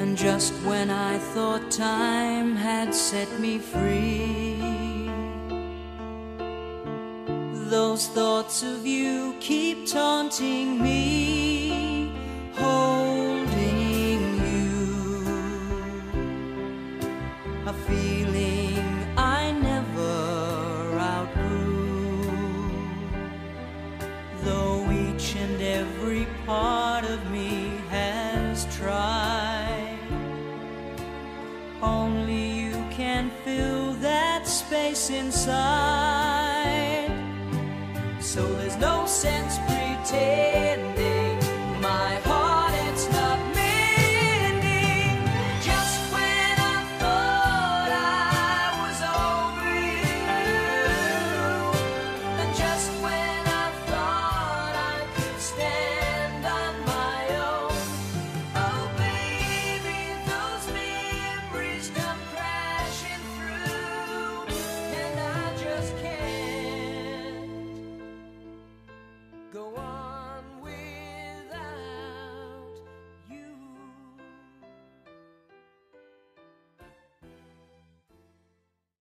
And just when I thought time had set me free, those thoughts of you keep taunting me, holding you. A feeling I never outgrew, though each and every part of me. Fill that space inside. on.